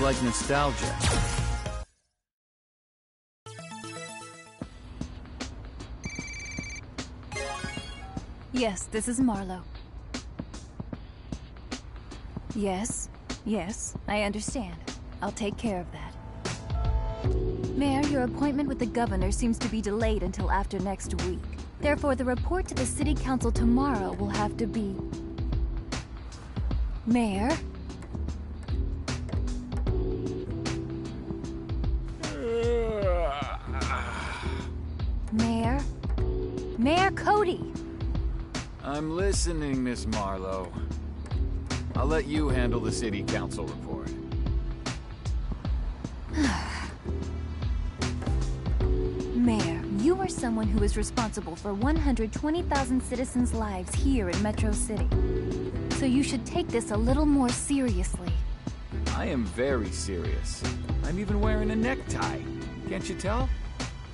Like nostalgia. Yes, this is Marlowe. Yes, yes, I understand. I'll take care of that. Mayor, your appointment with the governor seems to be delayed until after next week. Therefore, the report to the city council tomorrow will have to be... Mayor? Cody! I'm listening, Miss Marlowe. I'll let you handle the city council report. Mayor, you are someone who is responsible for 120,000 citizens' lives here in Metro City. So you should take this a little more seriously. I am very serious. I'm even wearing a necktie. Can't you tell?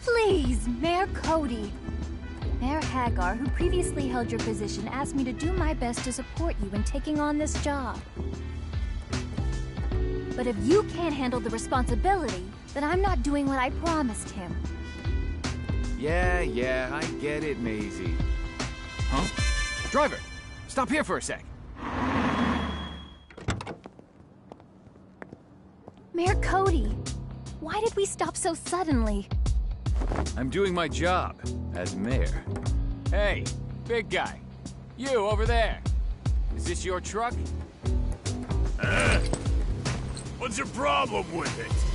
Please, Mayor Cody. Mayor Haggar, who previously held your position, asked me to do my best to support you in taking on this job. But if you can't handle the responsibility, then I'm not doing what I promised him. Yeah, yeah, I get it, Maisie. Huh? Driver, stop here for a sec. Mayor Cody, why did we stop so suddenly? I'm doing my job as mayor. Hey, big guy. You over there. Is this your truck? Uh, what's your problem with it?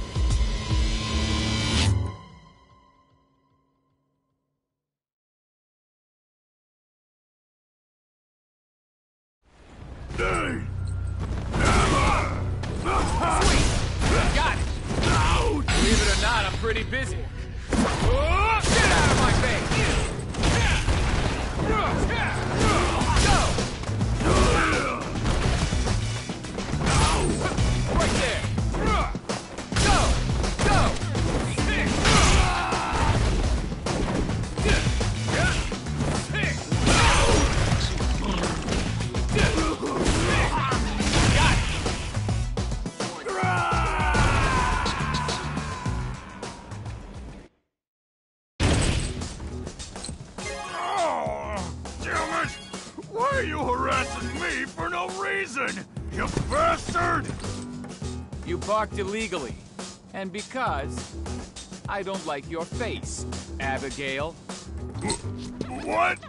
Parked illegally. And because I don't like your face, Abigail. What?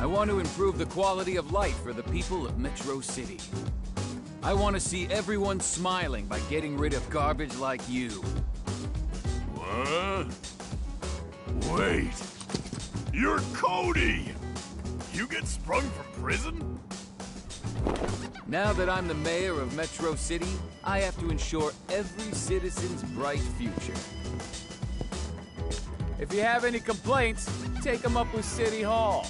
I want to improve the quality of life for the people of Metro City. I want to see everyone smiling by getting rid of garbage like you. What? Wait. You're Cody! You get sprung from prison? Now that I'm the mayor of Metro City, I have to ensure every citizen's bright future. If you have any complaints, take them up with City Hall.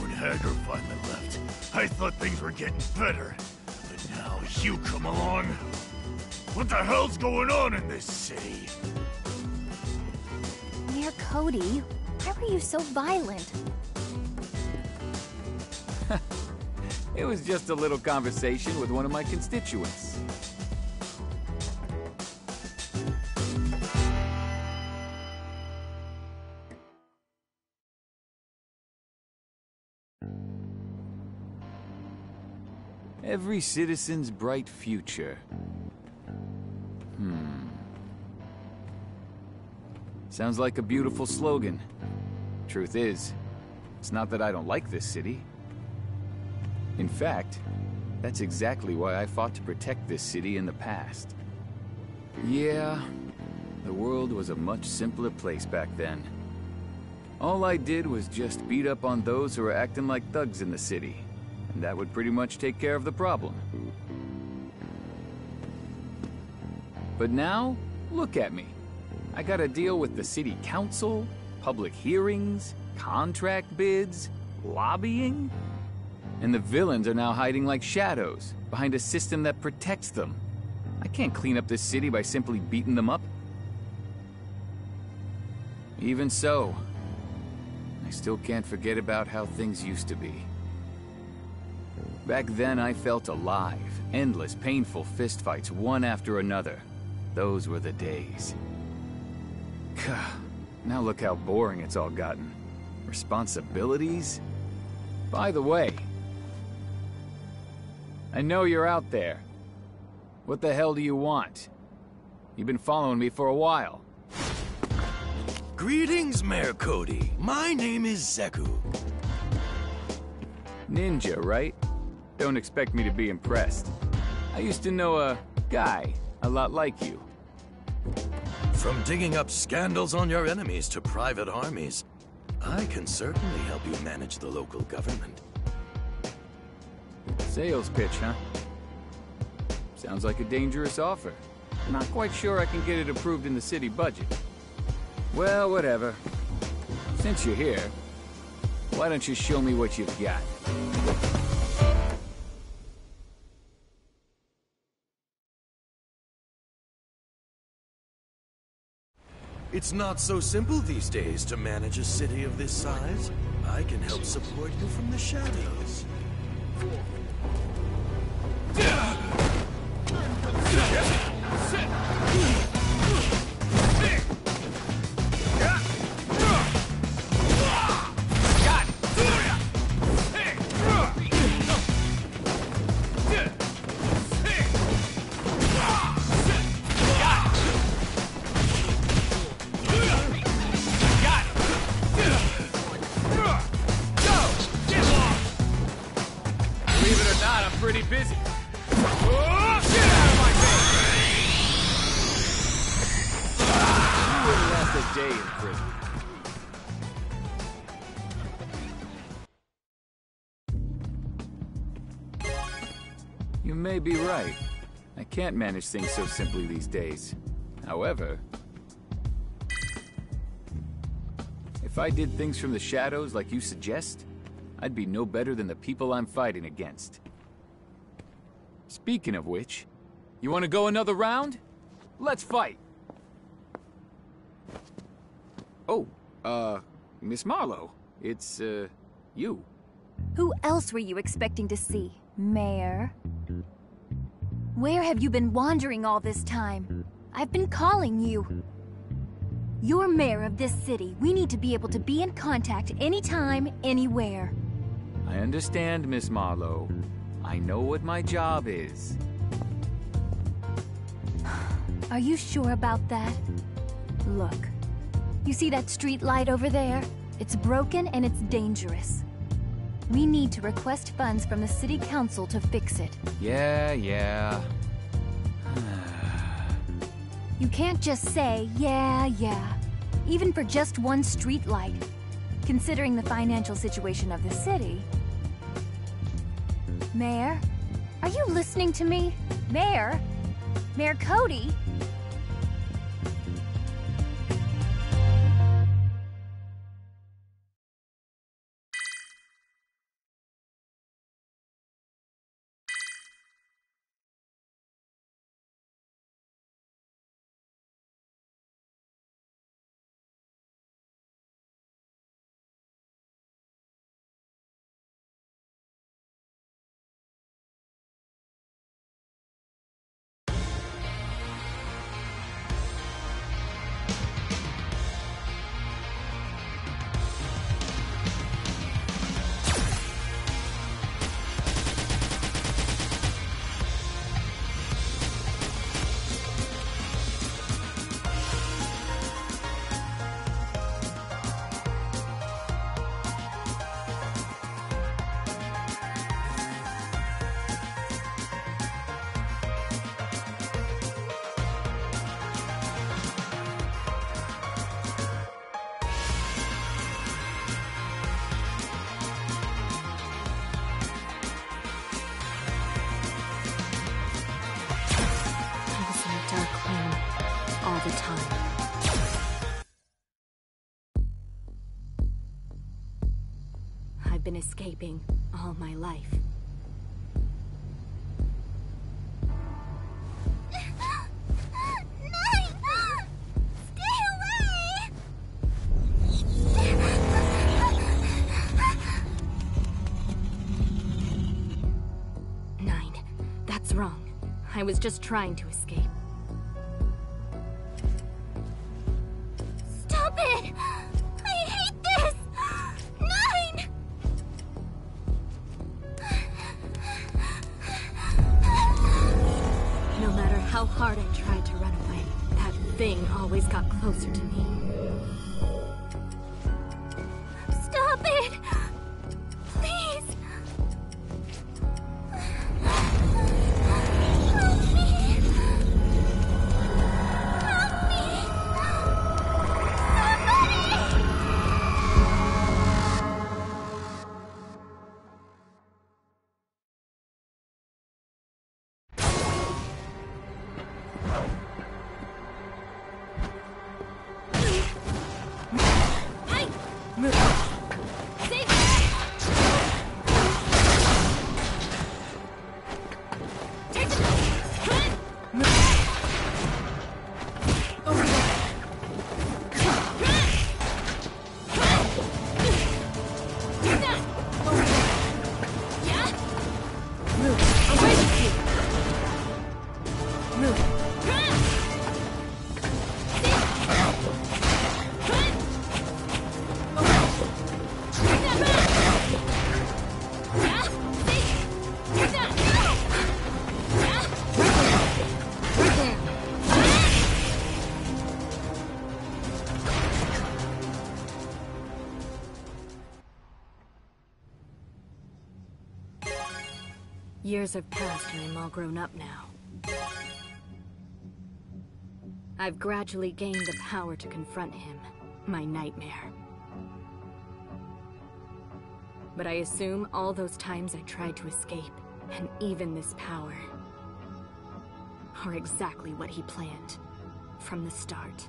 When Haggar finally left, I thought things were getting better. But now you come along. What the hell's going on in this city? Mayor Cody, why were you so violent? It was just a little conversation with one of my constituents. Every citizen's bright future. Hmm. Sounds like a beautiful slogan. Truth is, it's not that I don't like this city. In fact, that's exactly why I fought to protect this city in the past. Yeah, the world was a much simpler place back then. All I did was just beat up on those who were acting like thugs in the city, and that would pretty much take care of the problem. But now, look at me. I gotta deal with the city council, public hearings, contract bids, lobbying. And the villains are now hiding like shadows behind a system that protects them. I can't clean up this city by simply beating them up. Even so, I still can't forget about how things used to be. Back then, I felt alive. Endless, painful fistfights, one after another. Those were the days. now look how boring it's all gotten. Responsibilities? By the way, I know you're out there. What the hell do you want? You've been following me for a while. Greetings, Mayor Cody. My name is Zeku. Ninja, right? Don't expect me to be impressed. I used to know a guy a lot like you. From digging up scandals on your enemies to private armies, I can certainly help you manage the local government. Sales pitch, huh? Sounds like a dangerous offer. Not quite sure I can get it approved in the city budget. Well, whatever. Since you're here, why don't you show me what you've got? It's not so simple these days to manage a city of this size. I can help support you from the shadows. May be right. I can't manage things so simply these days. However, if I did things from the shadows like you suggest, I'd be no better than the people I'm fighting against. Speaking of which, you want to go another round? Let's fight! Oh, uh, Miss Marlowe, it's, uh, you. Who else were you expecting to see, Mayor? Where have you been wandering all this time? I've been calling you. You're mayor of this city. We need to be able to be in contact anytime, anywhere. I understand, Miss Marlowe. I know what my job is. Are you sure about that? Look. You see that street light over there? It's broken and it's dangerous. We need to request funds from the city council to fix it. Yeah, yeah. You can't just say, yeah, yeah. Even for just one street light. Considering the financial situation of the city. Mayor? Are you listening to me? Mayor? Mayor Cody? been escaping all my life. Nine, that's wrong. I was just trying to escape. Years have passed and I'm all grown up now. I've gradually gained the power to confront him, my nightmare. But I assume all those times I tried to escape, and even this power, are exactly what he planned from the start.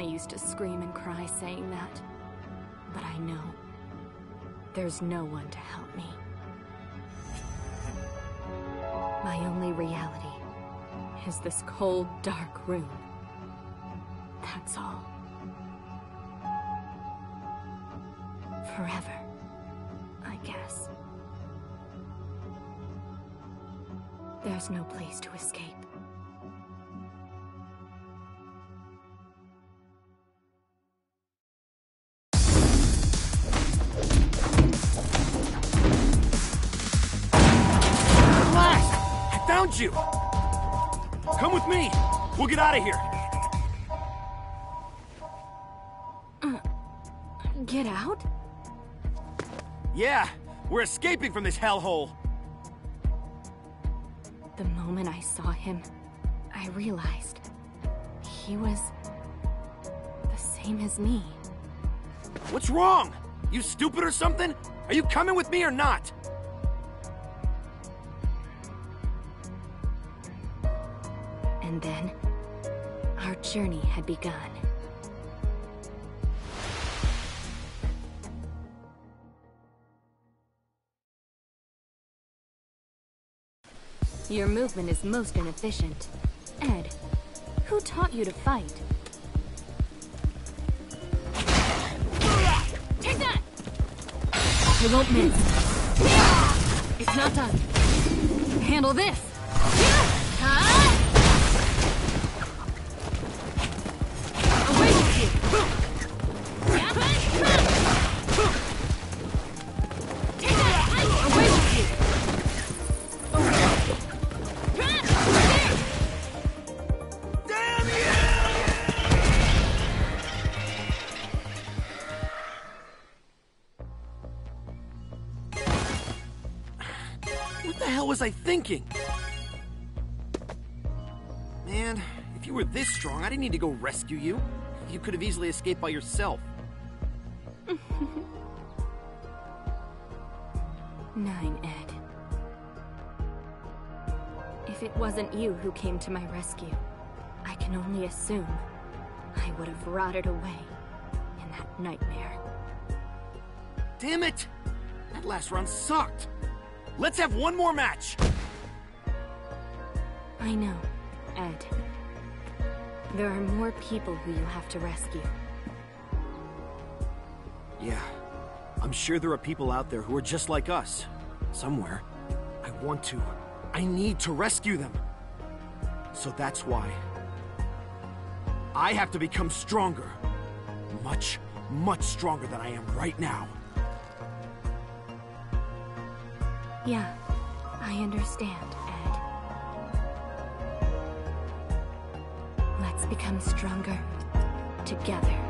I used to scream and cry saying that, but I know there's no one to help me. My only reality is this cold, dark room. That's all. Forever, I guess. There's no place to escape. Found you! Come with me! We'll get out of here! Uh, get out? Yeah, we're escaping from this hellhole! The moment I saw him, I realized he was the same as me. What's wrong? You stupid or something? Are you coming with me or not? And then, our journey had begun. Your movement is most inefficient. Ed, who taught you to fight? Take that! I won't miss. It's not done. Handle this. Thinking? Man, if you were this strong, I didn't need to go rescue you. You could have easily escaped by yourself. Nine, Ed. If it wasn't you who came to my rescue, I can only assume I would have rotted away in that nightmare. Damn it! That last round sucked! Let's have one more match! I know, Ed. There are more people who you have to rescue. Yeah. I'm sure there are people out there who are just like us. Somewhere. I want to. I need to rescue them. So that's why. I have to become stronger. Much, much stronger than I am right now. Yeah, I understand, Let's become stronger together.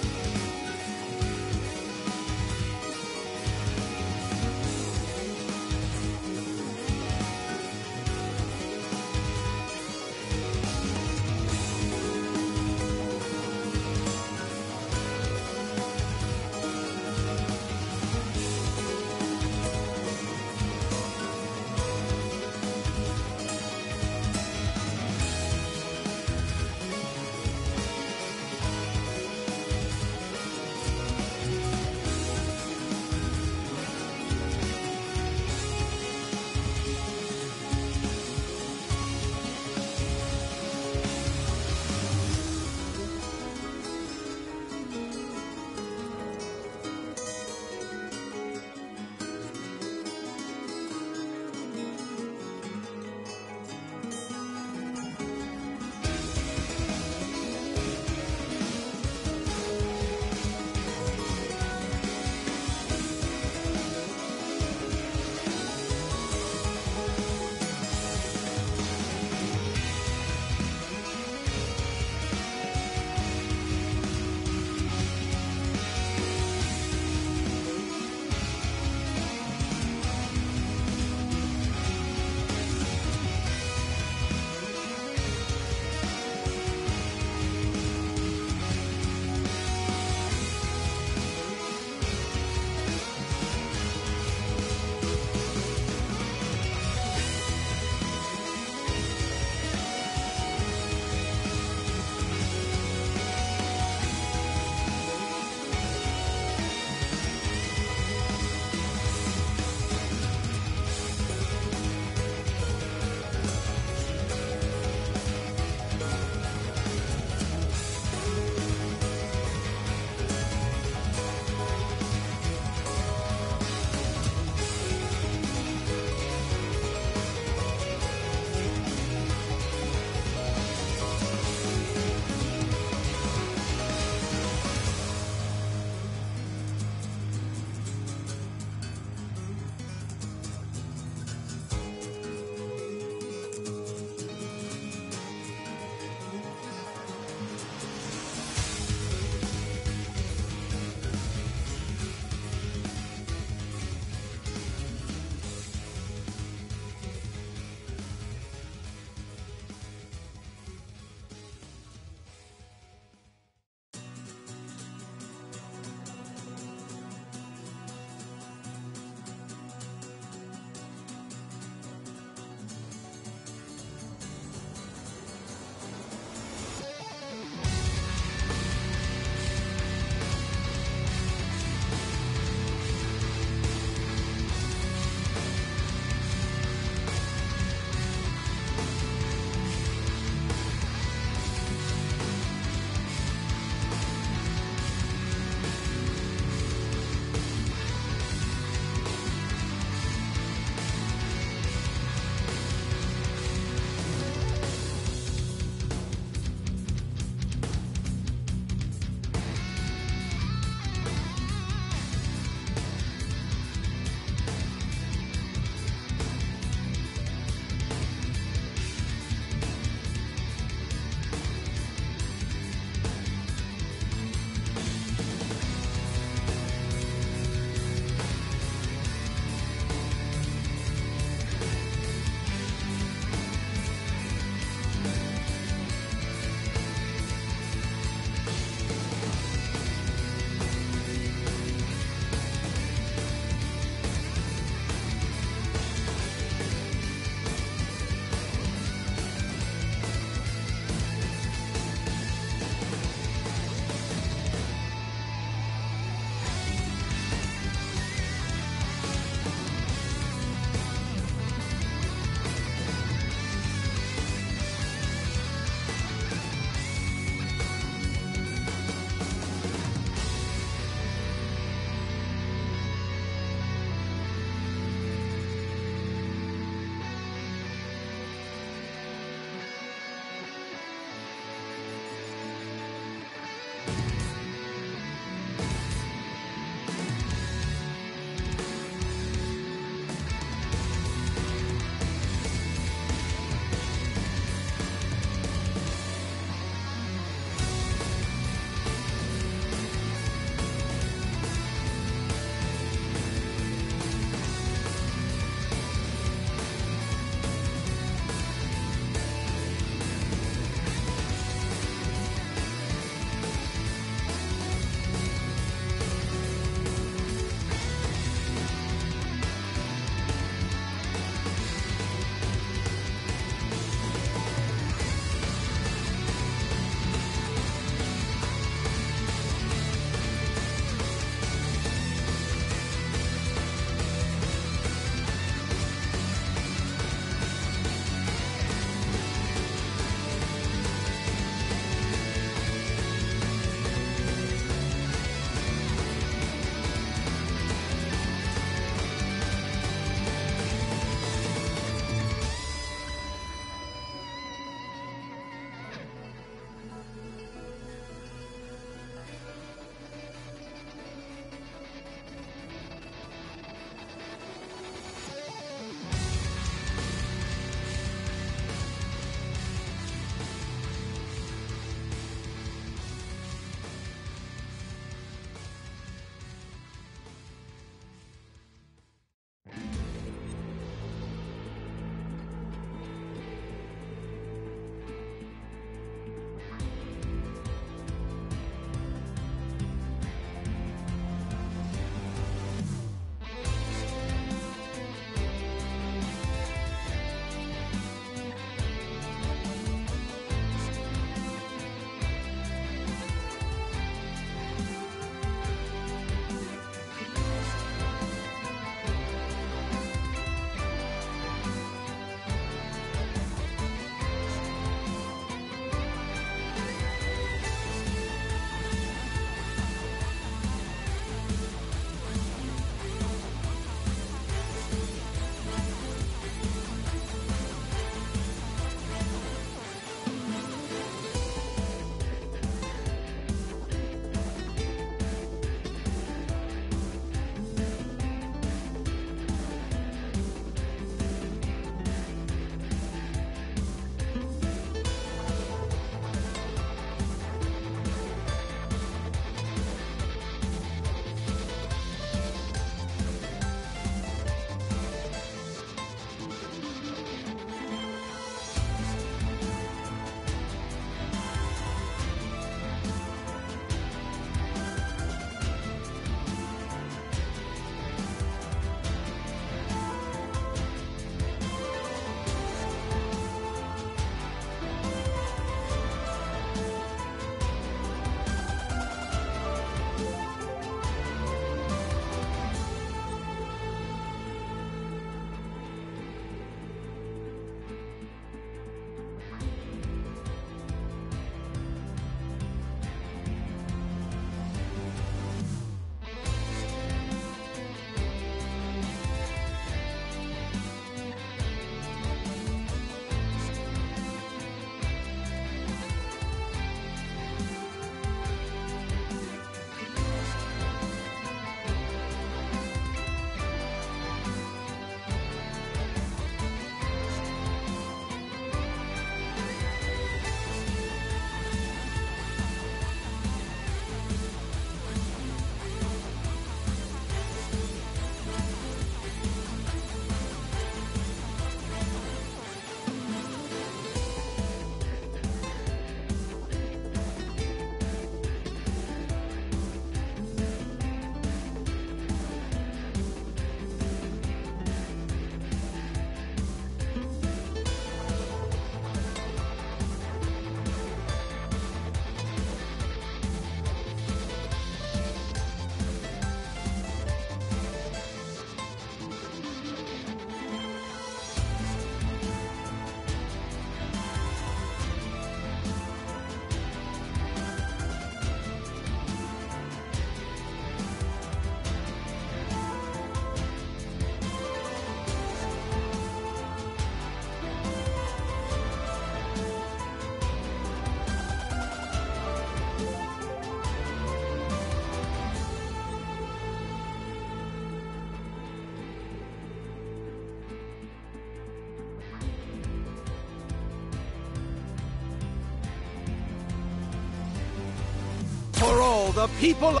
People...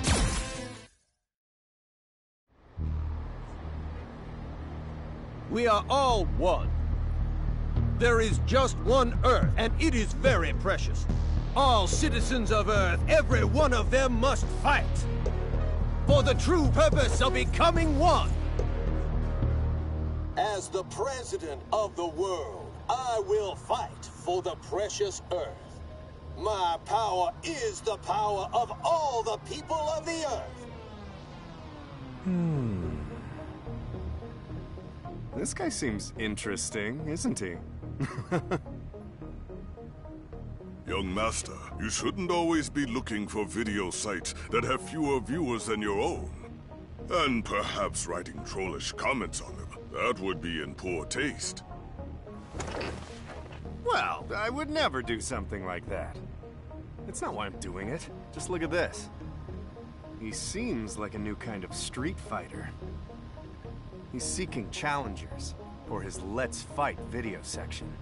We are all one. There is just one Earth, and it is very precious. All citizens of Earth, every one of them must fight. For the true purpose of becoming one. As the president of the world, I will fight for the precious Earth. My power is the power of all the people of the Earth. Hmm. This guy seems interesting, isn't he? Young Master, you shouldn't always be looking for video sites that have fewer viewers than your own. And perhaps writing trollish comments on them. That would be in poor taste. Well, I would never do something like that. That's not why I'm doing it. Just look at this. He seems like a new kind of street fighter. He's seeking challengers for his Let's Fight video section.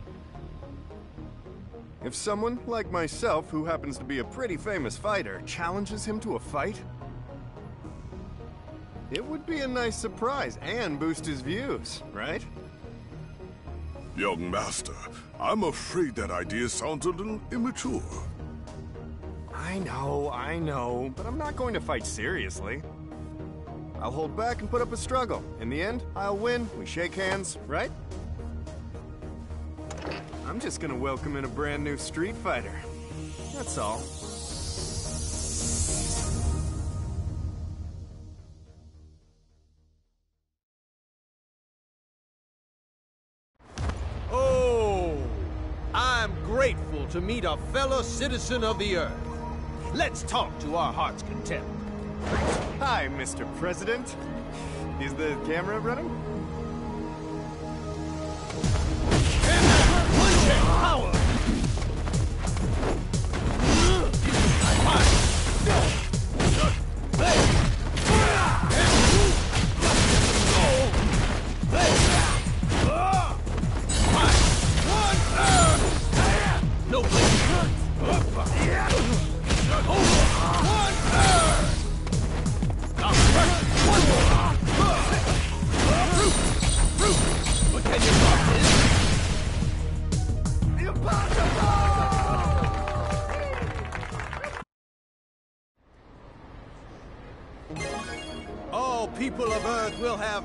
If someone, like myself, who happens to be a pretty famous fighter, challenges him to a fight, it would be a nice surprise and boost his views, right? Young Master, I'm afraid that idea sounds a little immature. I know, I know, but I'm not going to fight seriously. I'll hold back and put up a struggle. In the end, I'll win, we shake hands, right? I'm just gonna welcome in a brand new Street Fighter. That's all. Oh, I'm grateful to meet a fellow citizen of the Earth. Let's talk to our heart's content. Hi, Mr. President. Is the camera running?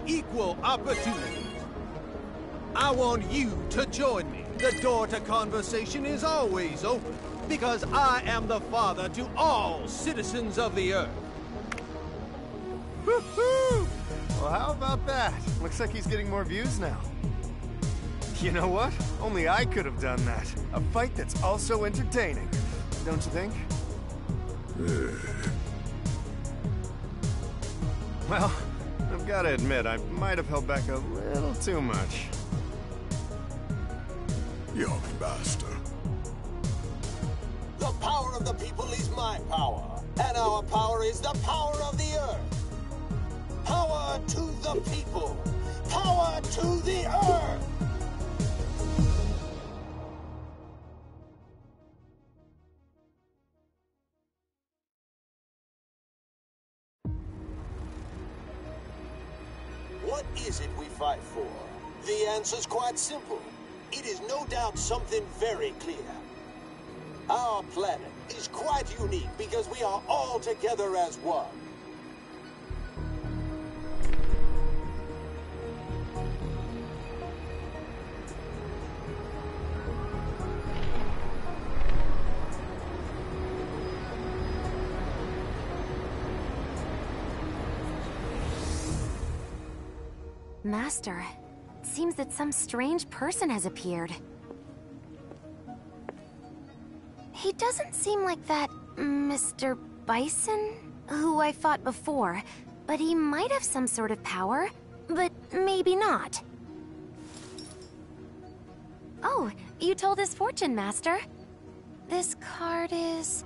Equal opportunities. I want you to join me. The door to conversation is always open, because I am the father to all citizens of the Earth. Woohoo! Well, how about that? Looks like he's getting more views now. You know what? Only I could have done that. A fight that's also entertaining. Don't you think? Well, I've got to admit, I might have held back a little too much. Young Master. The power of the people is my power, and our power is the power of the Earth. Power to the people. Power to the Earth. Answer's quite simple. It is no doubt something very clear. Our planet is quite unique because we are all together as one. Master, seems that some strange person has appeared. He doesn't seem like that Mr. Bison who I fought before, but he might have some sort of power, but maybe not. Oh, you told his fortune, Master. This card is...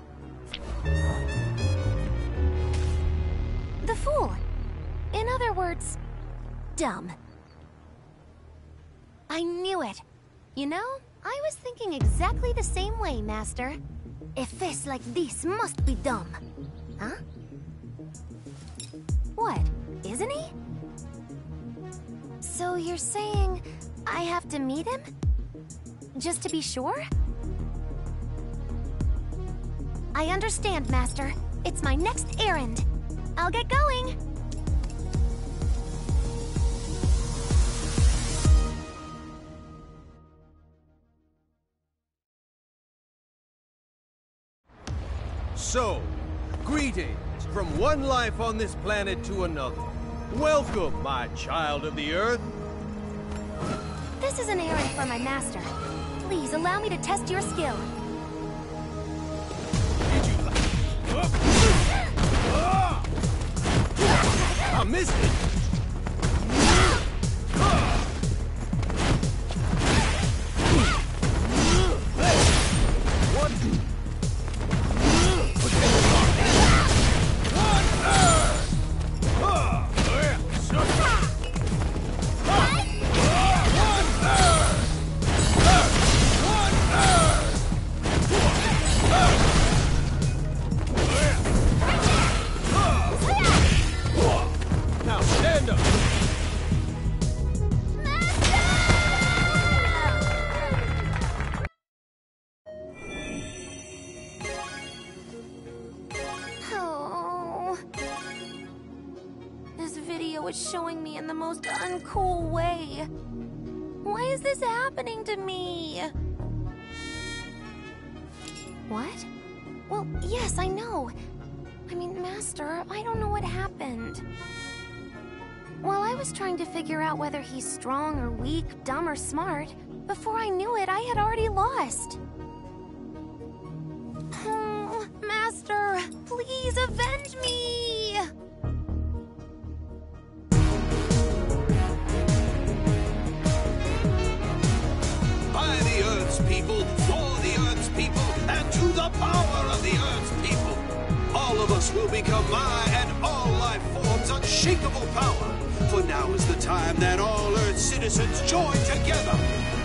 The Fool. In other words, dumb. I knew it. You know, I was thinking exactly the same way, Master. A face like this must be dumb. Huh? What? Isn't he? So you're saying I have to meet him? Just to be sure? I understand, Master. It's my next errand. I'll get going. So, greetings from one life on this planet to another. Welcome, my child of the Earth. This is an errand for my master. Please allow me to test your skill. Ah! Ah! Ah! I missed it. Uncool way. Why is this happening to me? What? Well, yes, I know. I mean, Master, I don't know what happened. While I was trying to figure out whether he's strong or weak, dumb or smart, before I knew it, I had already lost. Oh, Master, please avenge me! Earth's people, for the Earth's people, and to the power of the Earth's people. All of us will become my and all life forms unshakable power. For now is the time that all Earth citizens join together.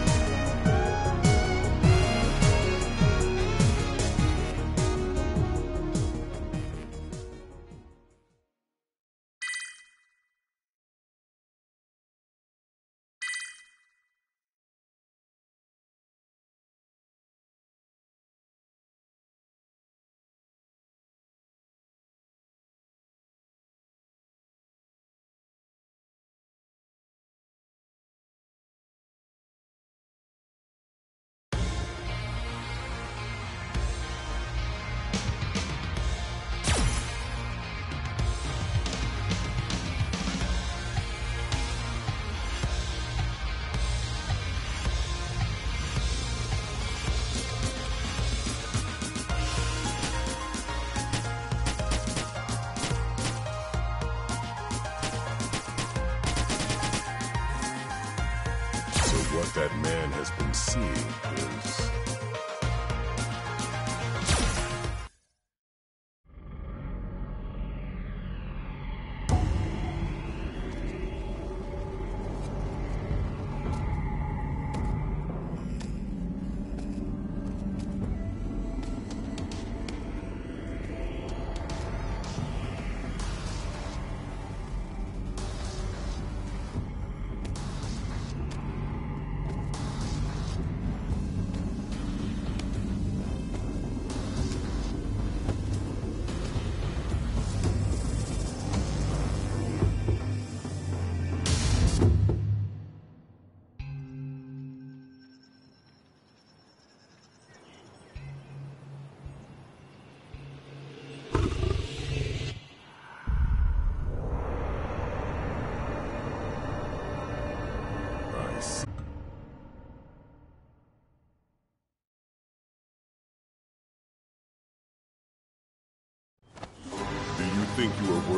That man has been seeing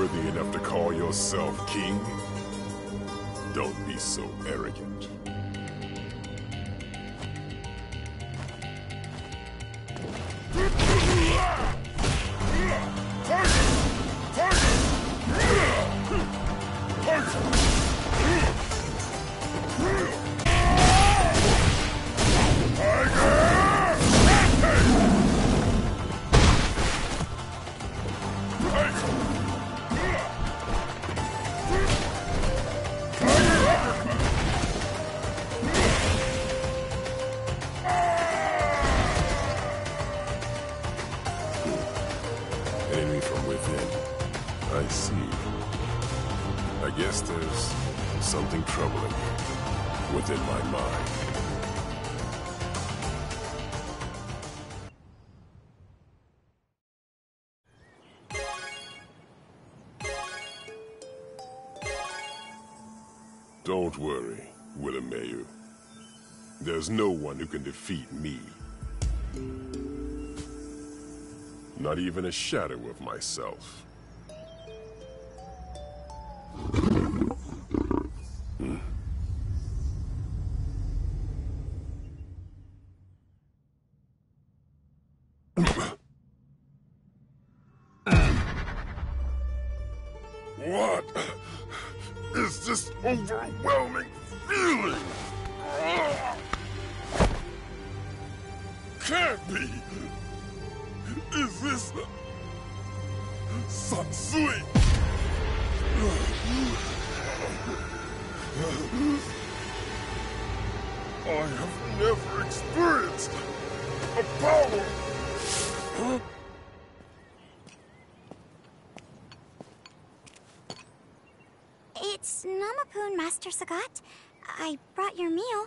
worthy enough to call yourself king? Don't be so arrogant. Don't worry, Willimayu. There's no one who can defeat me. Not even a shadow of myself. I brought your meal.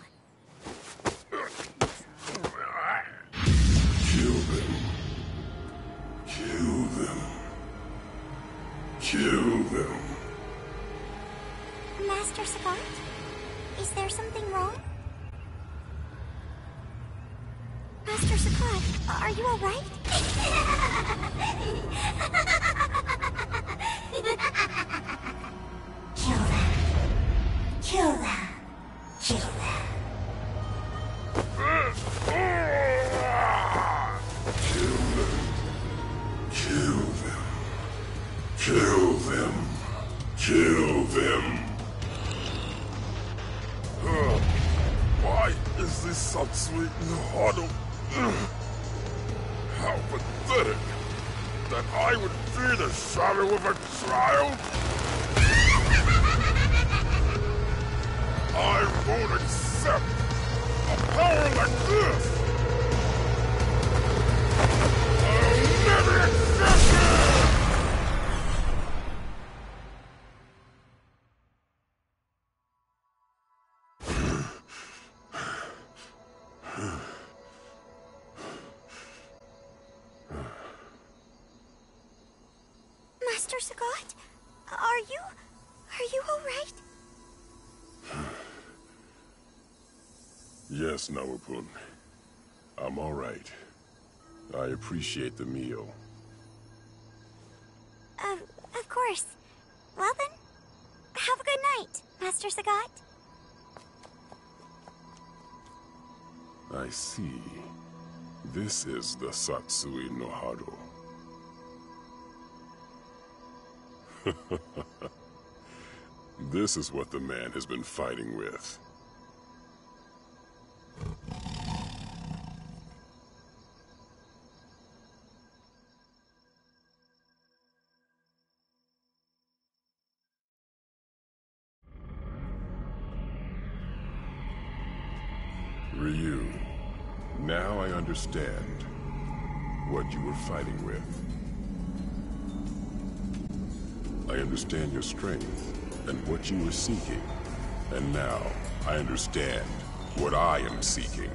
Kill them. Kill them. Ugh. Why is this Satsui no Hado? How pathetic that I would be the shadow of a child. I won't accept a power like this. Nawapun. I'm all right. I appreciate the meal. Of, of course. Well then, have a good night, Master Sagat. I see. This is the Satsui no Hado. this is what the man has been fighting with. Understand what you were fighting with. I understand your strength and what you were seeking. And now I understand what I am seeking.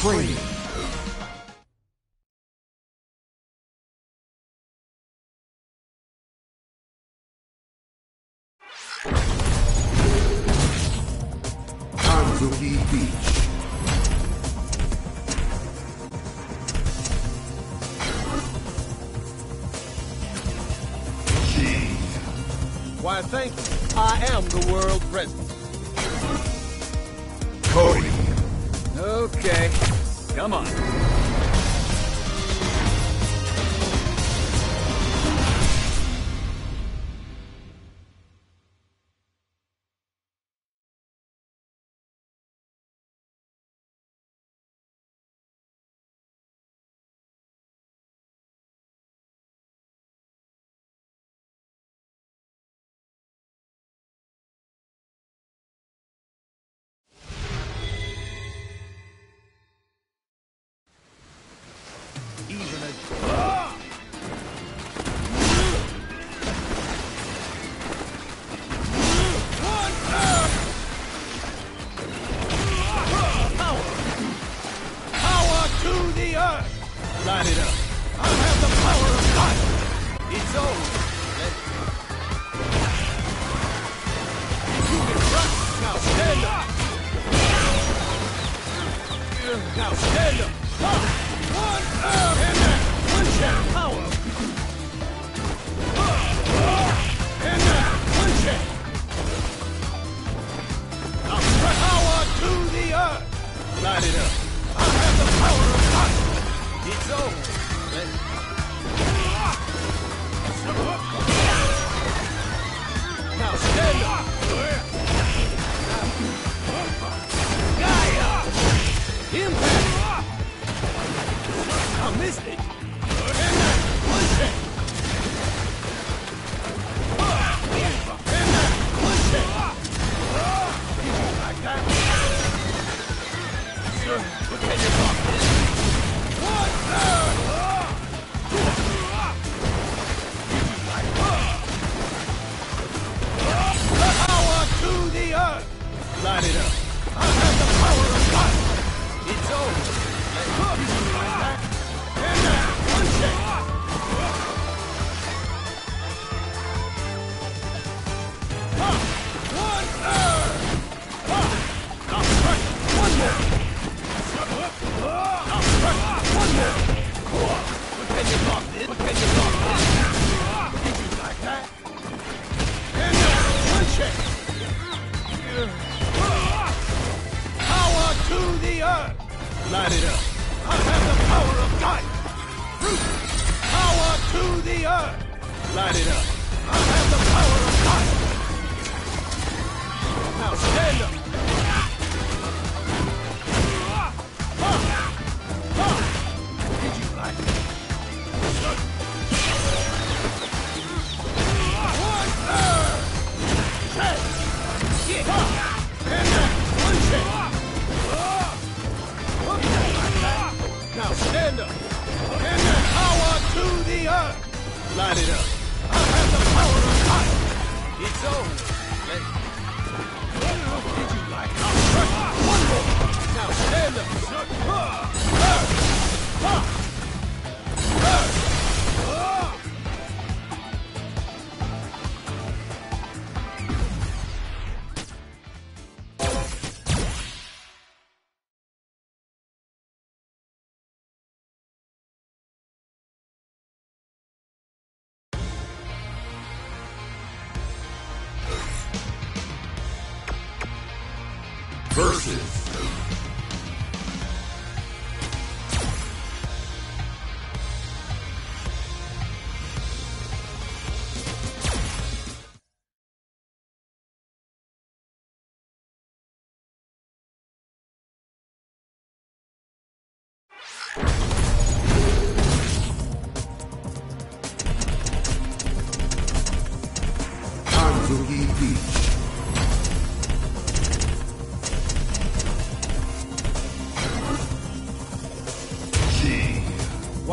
Training. Missed it.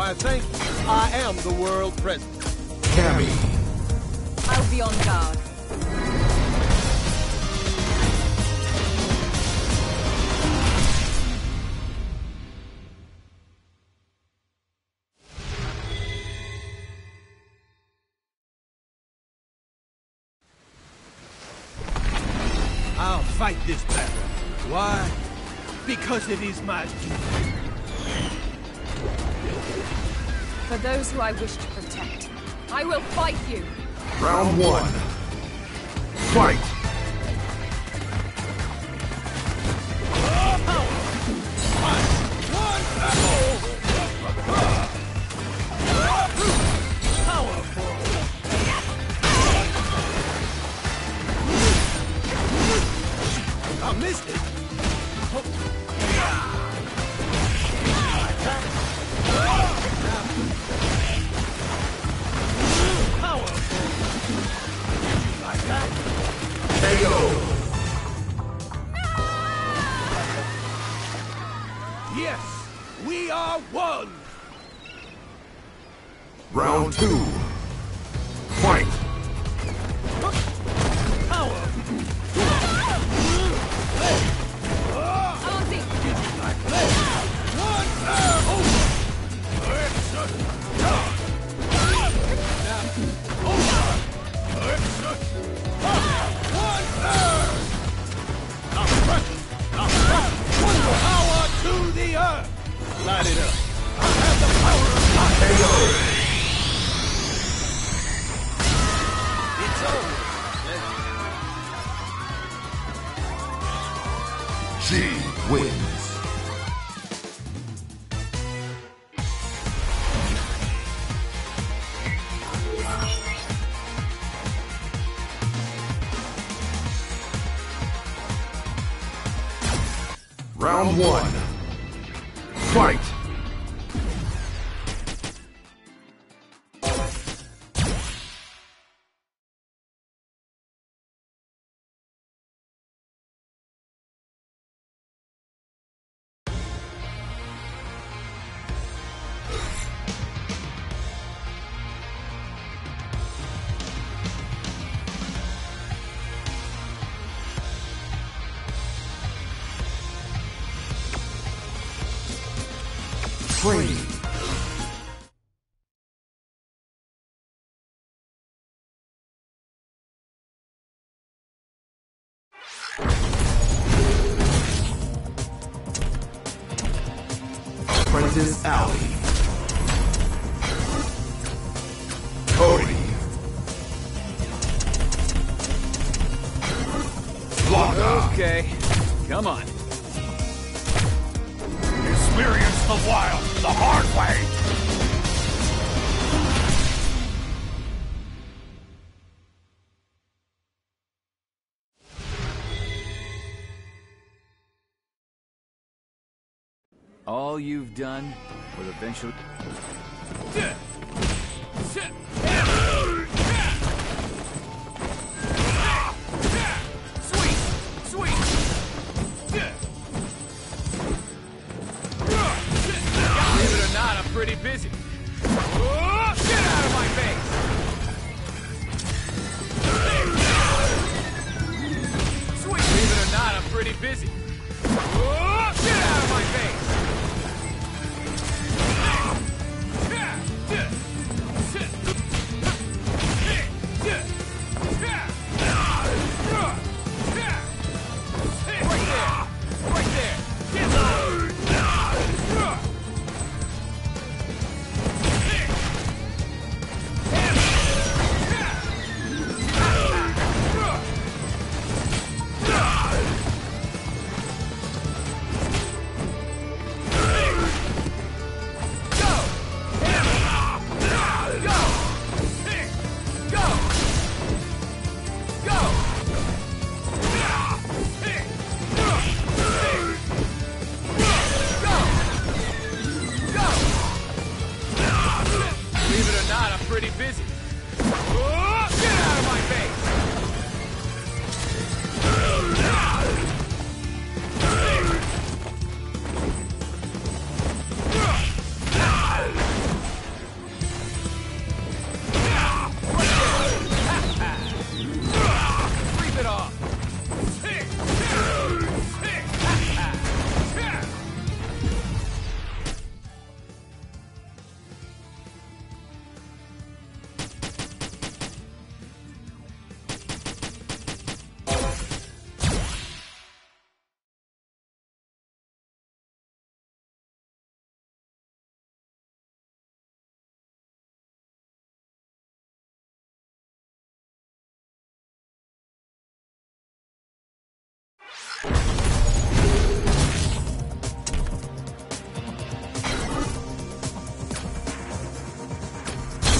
I think I am the world president. Cammy, I'll be on guard. I'll fight this battle. Why? Because it is my duty. For those who I wish to protect, I will fight you! Round one. Fight! I missed it. Yes, we are one. Round two. G wins. Apprentice Alley. Cody. Blanka. Okay, come on. All you've done will eventually...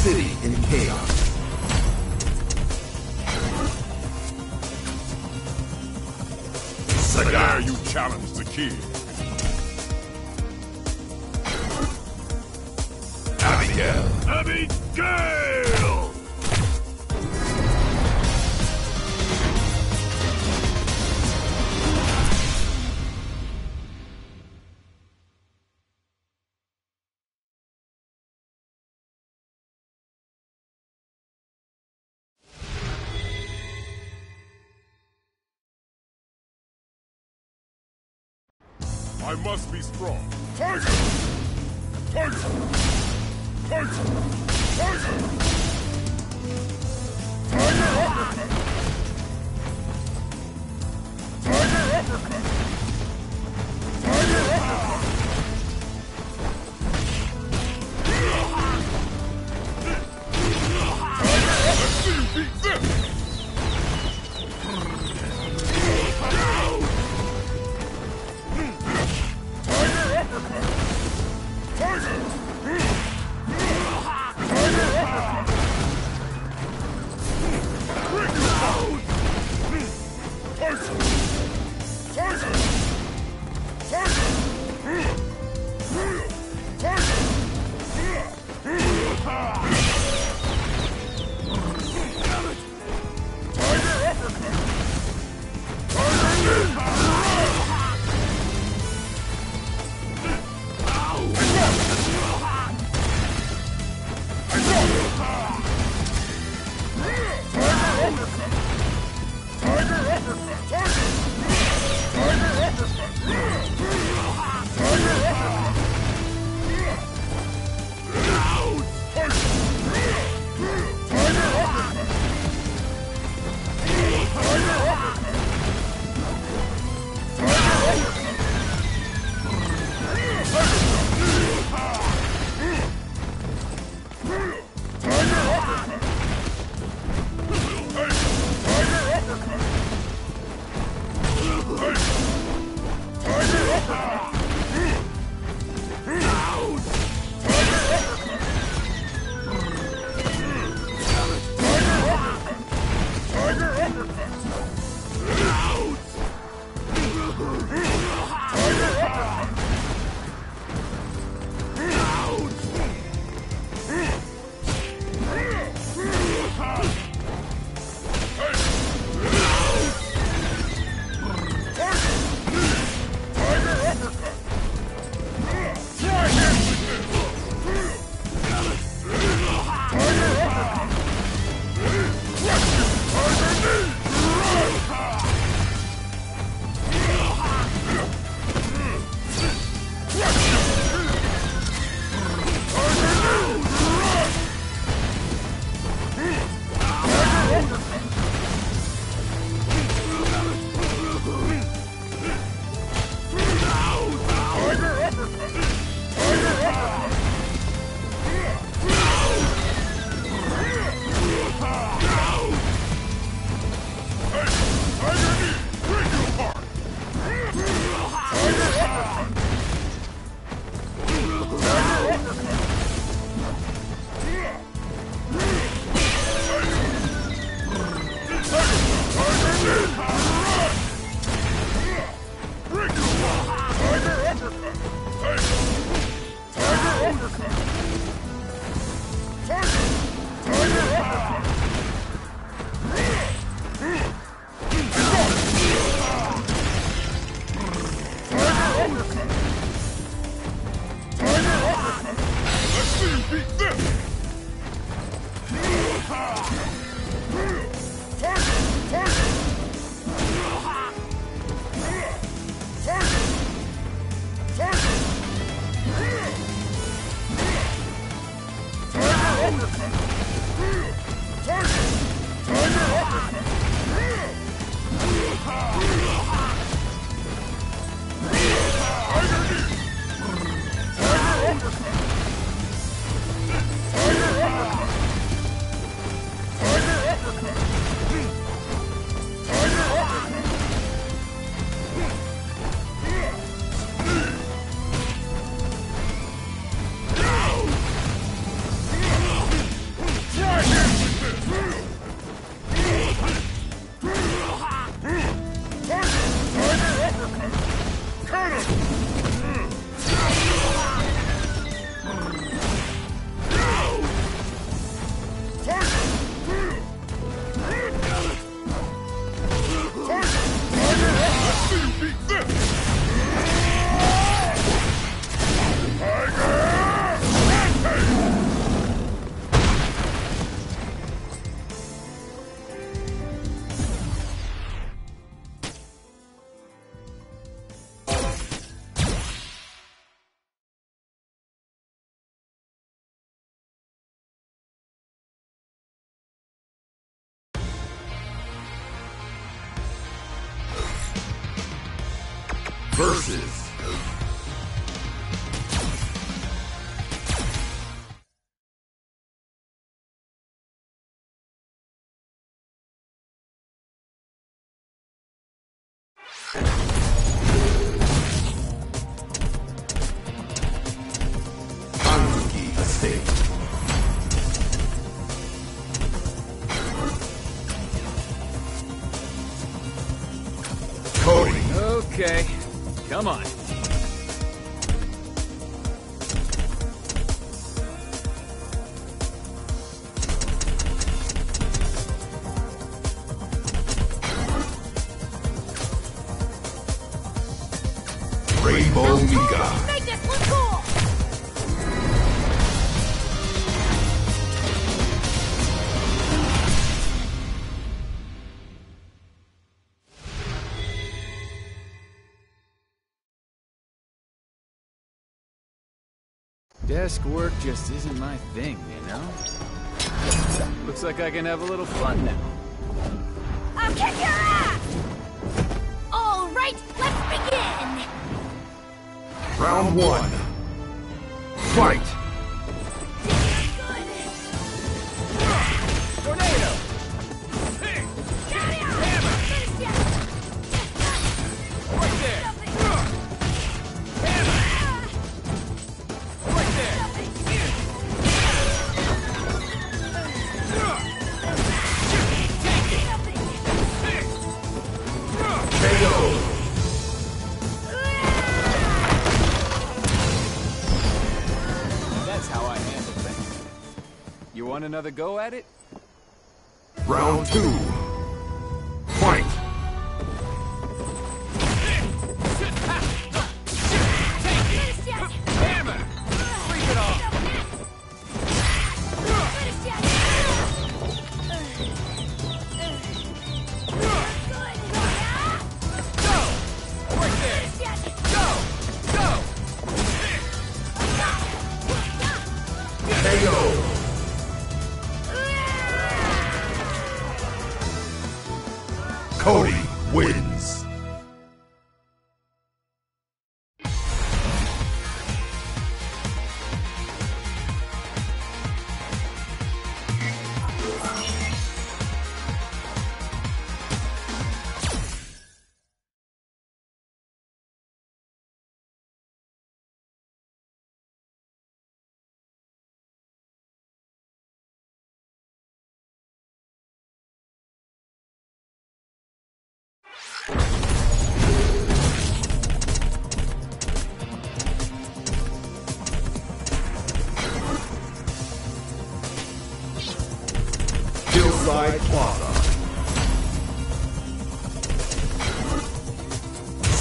city in chaos. Dare you challenge the king? Abigail. Abigail! I must be strong. Tiger! Tiger! Tiger! Tiger! Tiger uppercut! Tiger uppercut! Tiger uppercut! Okay, come on. Desk work just isn't my thing, you know? Looks like I can have a little fun now. I'll kick your ass! All right, let's begin! Round one. Fight. Tornado! Another go at it? Round two. Hillside Plaza.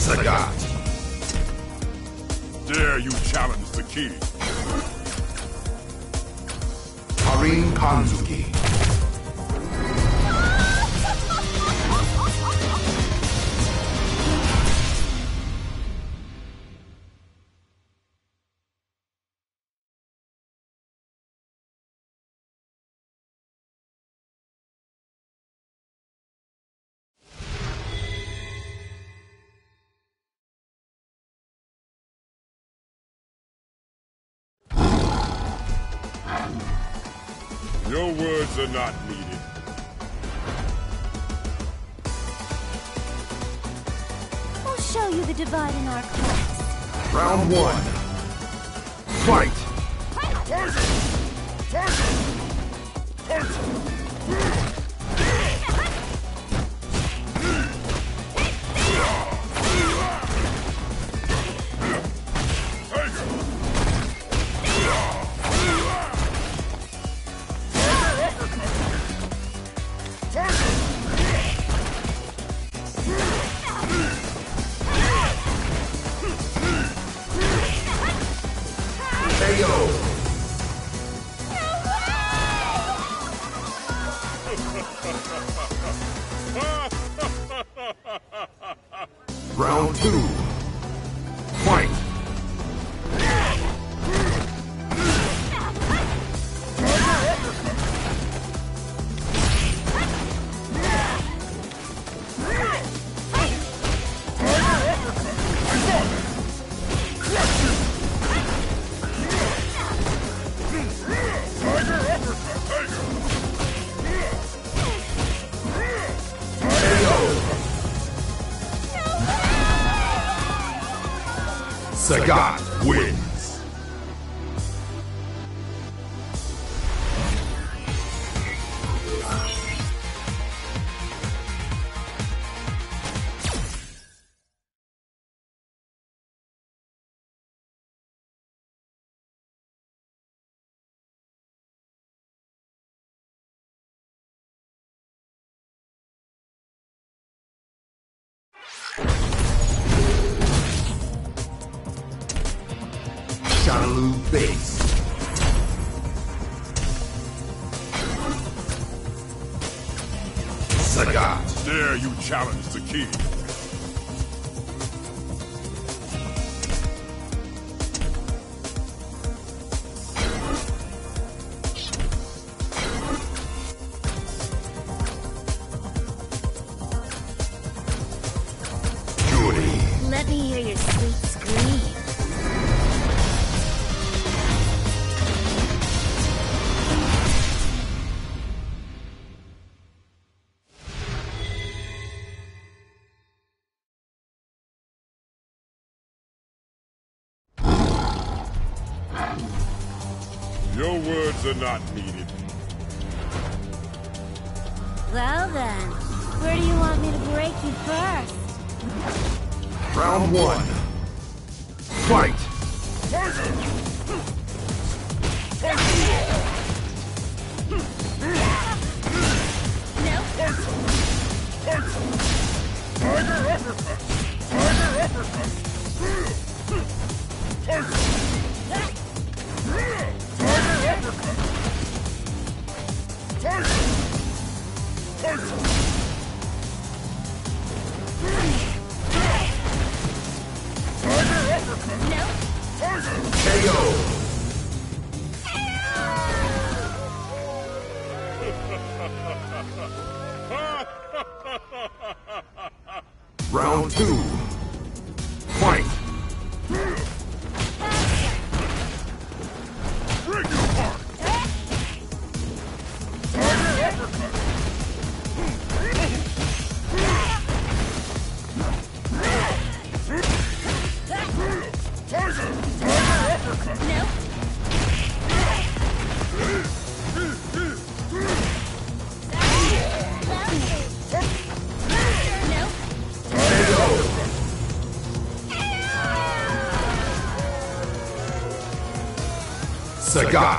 Sagat. Dare you challenge the king? Karin Kanzuki. Words are not needed. I'll show you the divide in our class. Round one. Fight. dare you challenge the king? Let me hear your sweet scream. Sega.